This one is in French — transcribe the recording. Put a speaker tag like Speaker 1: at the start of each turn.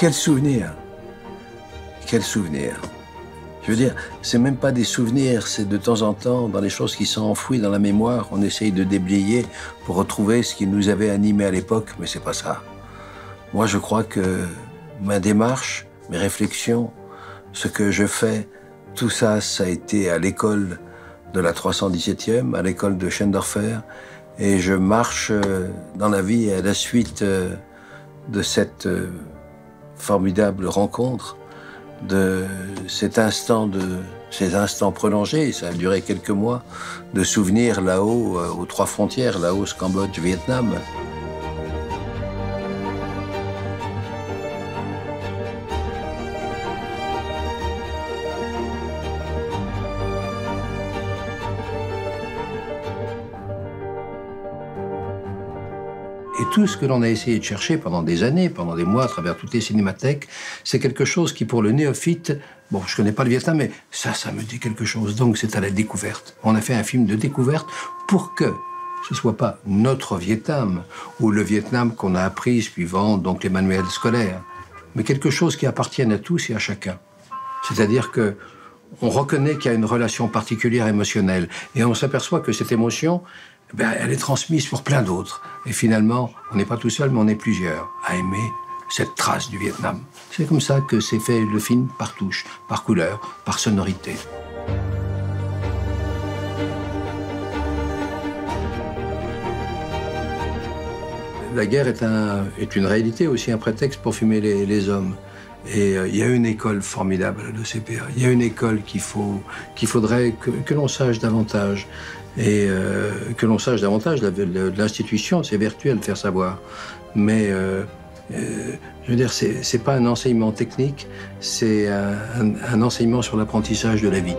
Speaker 1: Quel souvenir Quel souvenir Je veux dire, c'est même pas des souvenirs, c'est de temps en temps, dans les choses qui sont enfouies dans la mémoire, on essaye de déblayer pour retrouver ce qui nous avait animés à l'époque, mais c'est pas ça. Moi, je crois que ma démarche, mes réflexions, ce que je fais, tout ça, ça a été à l'école de la 317e, à l'école de Schendorfer, et je marche euh, dans la vie à la suite euh, de cette euh, formidable rencontre, de cet instant de ces instants prolongés, ça a duré quelques mois, de souvenirs là-haut, aux trois frontières, Laos, Cambodge, Vietnam. Et tout ce que l'on a essayé de chercher pendant des années, pendant des mois, à travers toutes les cinémathèques, c'est quelque chose qui, pour le néophyte, bon, je connais pas le Vietnam, mais ça, ça me dit quelque chose. Donc, c'est à la découverte. On a fait un film de découverte pour que ce soit pas notre Vietnam ou le Vietnam qu'on a appris suivant donc les manuels scolaires, mais quelque chose qui appartienne à tous et à chacun. C'est-à-dire que on reconnaît qu'il y a une relation particulière émotionnelle et on s'aperçoit que cette émotion, ben, elle est transmise pour plein d'autres. Et finalement, on n'est pas tout seul, mais on est plusieurs à aimer cette trace du Vietnam. C'est comme ça que s'est fait le film par touche, par couleur, par sonorité. La guerre est, un, est, une réalité, aussi un prétexte pour fumer les, les hommes. Et euh, il y a une école formidable, le CPA. Il y a une école qu'il faut, qu'il faudrait que, l'on sache davantage et euh, que l'on sache davantage de l'institution, c'est vertueux de faire savoir. Mais euh, euh, je veux dire, c'est pas un enseignement technique, c'est un enseignement sur l'apprentissage de la vie.